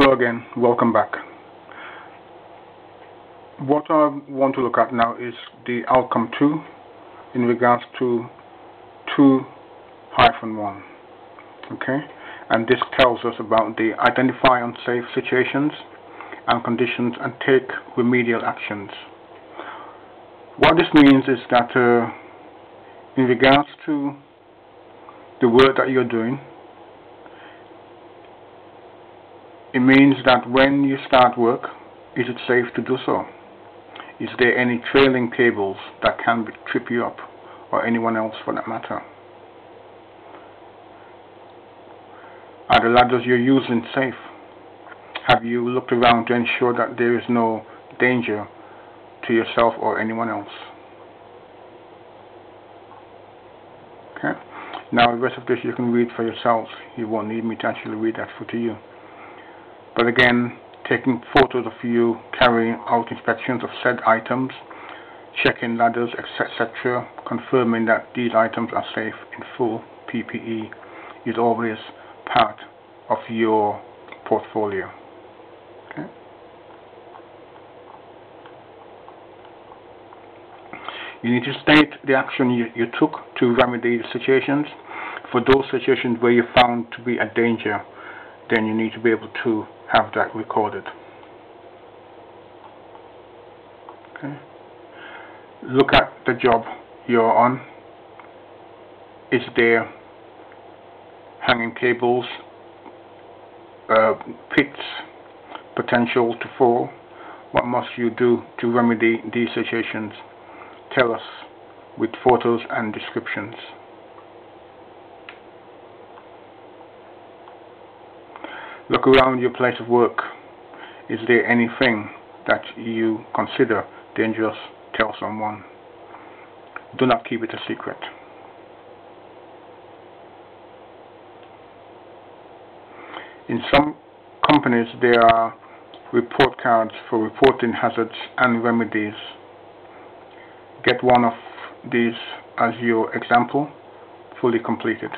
Hello again, welcome back. What I want to look at now is the outcome 2 in regards to 2 hyphen 1. Okay, and this tells us about the identify unsafe situations and conditions and take remedial actions. What this means is that uh, in regards to the work that you're doing, It means that when you start work, is it safe to do so? Is there any trailing cables that can trip you up, or anyone else for that matter? Are the ladders you're using safe? Have you looked around to ensure that there is no danger to yourself or anyone else? Okay. Now the rest of this you can read for yourselves. You won't need me to actually read that for to you but again taking photos of you carrying out inspections of said items, checking ladders, etc., confirming that these items are safe in full PPE is always part of your portfolio. You need to state the action you, you took to remedy the situations. For those situations where you found to be a danger, then you need to be able to have that recorded. Okay. Look at the job you're on. Is there hanging cables, uh, pits, potential to fall? What must you do to remedy these situations? Tell us with photos and descriptions. Look around your place of work. Is there anything that you consider dangerous? Tell someone. Do not keep it a secret. In some companies, there are report cards for reporting hazards and remedies. Get one of these as your example, fully completed.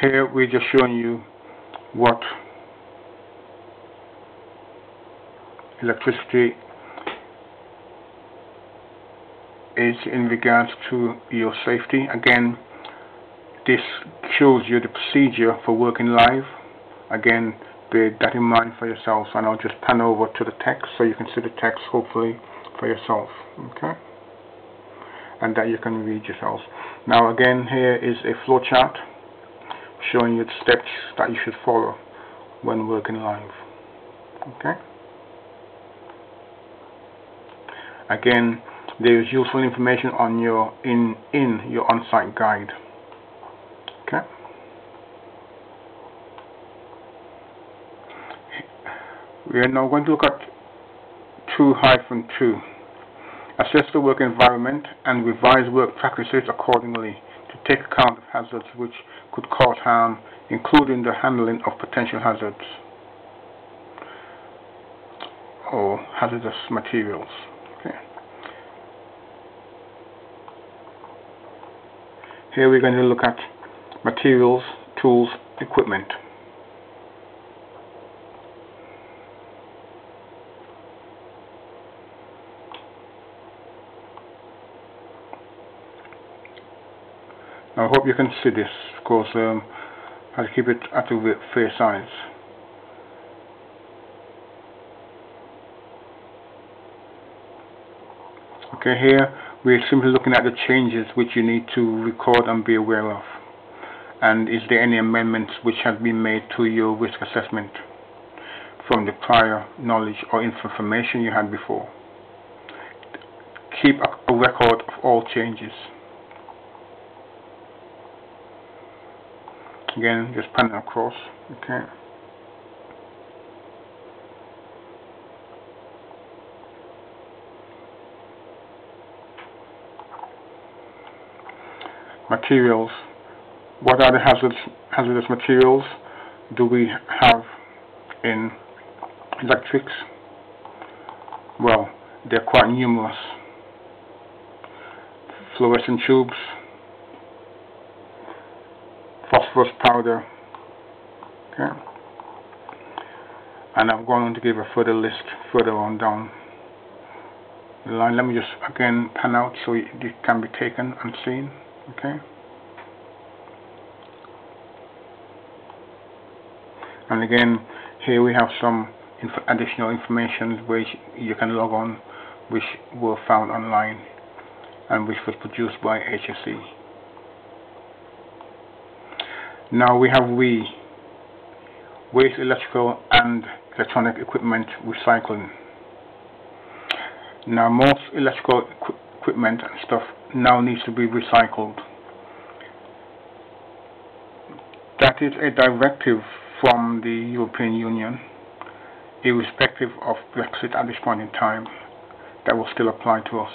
Here we're just showing you what electricity is in regards to your safety. Again, this shows you the procedure for working live. Again, bear that in mind for yourself and I'll just pan over to the text so you can see the text hopefully for yourself. Okay? And that you can read yourself. Now again, here is a flowchart showing you the steps that you should follow when working live okay? Again there is useful information on your in in your on-site guide okay? We are now going to look at 2 hyphen 2 assess the work environment and revise work practices accordingly take account of hazards which could cause harm, including the handling of potential hazards or hazardous materials. Okay. Here we're going to look at materials, tools, equipment. I hope you can see this, of course, um, I'll keep it at a fair size. Okay, here we're simply looking at the changes which you need to record and be aware of. And is there any amendments which have been made to your risk assessment from the prior knowledge or information you had before? Keep a record of all changes. Again just panning across okay? Materials. What are the hazardous, hazardous materials do we have in electrics? Well they're quite numerous. Fluorescent tubes phosphorus powder. Okay. And I'm going to give a further list further on down. The line let me just again pan out so it can be taken and seen. Okay. And again here we have some inf additional information which you can log on which were found online and which was produced by HSE now we have WEEE waste electrical and electronic equipment recycling now most electrical equ equipment and stuff now needs to be recycled that is a directive from the European Union, irrespective of Brexit at this point in time, that will still apply to us.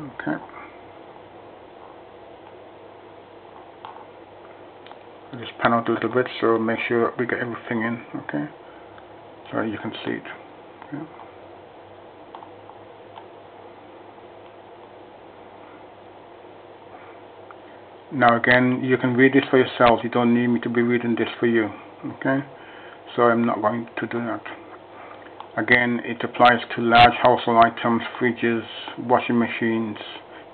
Okay. I'll just pan out a little bit so make sure we get everything in, okay? So you can see it. Okay. now again you can read this for yourselves you don't need me to be reading this for you okay so I'm not going to do that again it applies to large household items fridges washing machines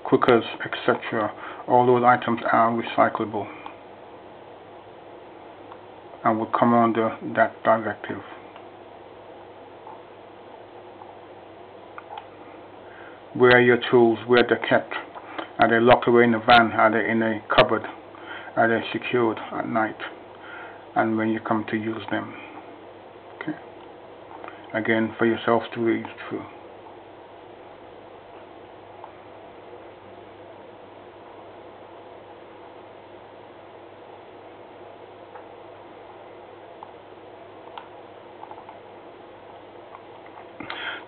cookers etc all those items are recyclable and will come under that directive where are your tools where they're kept are they locked away in a van? Are they in a cupboard? Are they secured at night? And when you come to use them. Again, for yourself to read through.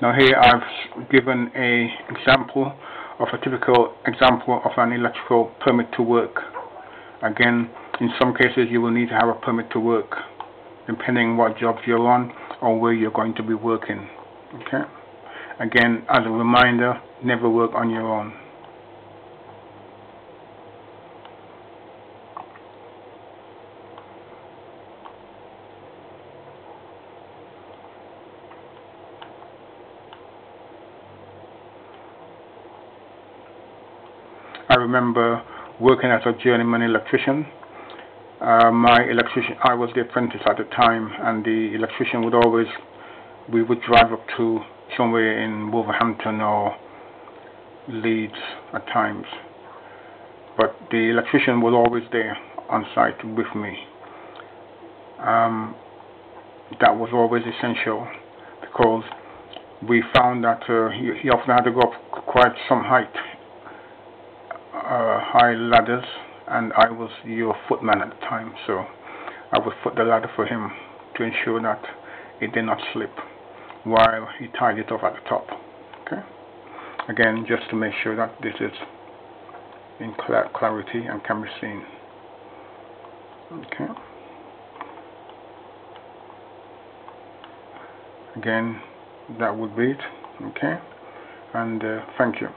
Now here I've given a example of a typical example of an electrical permit to work. Again, in some cases you will need to have a permit to work depending what jobs you're on or where you're going to be working. Okay. Again, as a reminder, never work on your own. I remember working as a journeyman electrician. Uh, my electrician, I was the apprentice at the time, and the electrician would always, we would drive up to somewhere in Wolverhampton or Leeds at times. But the electrician was always there on site with me. Um, that was always essential because we found that uh, he, he often had to go up quite some height uh, high ladders and I was your footman at the time so I would foot the ladder for him to ensure that it did not slip while he tied it off at the top okay? Again just to make sure that this is in cl clarity and can be seen okay? Again that would be it okay? And uh, thank you